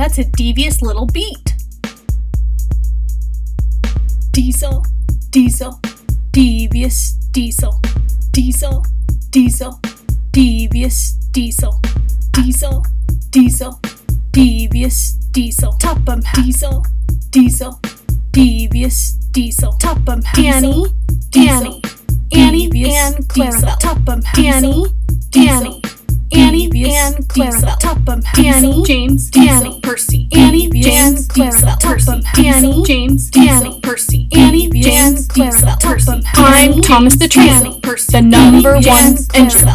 It's a devious little beat. Diesel, diesel, devious diesel, diesel, diesel, devious diesel, diesel, diesel, devious diesel, Topham diesel, diesel, devious diesel, Topham Danny, Danny, Annie and Clarabelle, Topham Danny, Danny, Annie and Clarabelle, Topham Danny, James Danny, Danny, James Danny, Percy Annie James Clarabelle, Topham I'm Thomas the Danny, the number one and engine.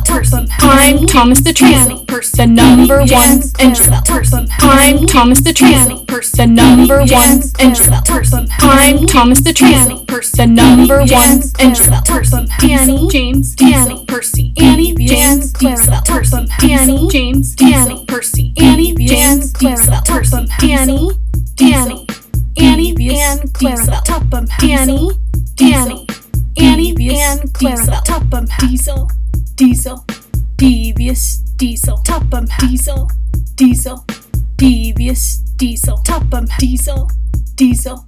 I'm Thomas the Danny, the number one engine. I'm Thomas the Danny, the number one engine. I'm Thomas the Danny, the number one engine. Danny, James Danny, Percy Annie James and Clarabelle, Danny, James Danny, Percy Annie James Clarabelle, Danny, Danny, Annie and Clarabelle, Danny, Danny, Annie and Clarabelle, Topham Diesel, Diesel, Devious Diesel, Topham Diesel, Diesel, Devious Diesel, Topham Diesel, Diesel,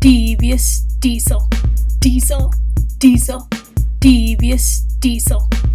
Devious Diesel, Diesel, Diesel, Devious Diesel.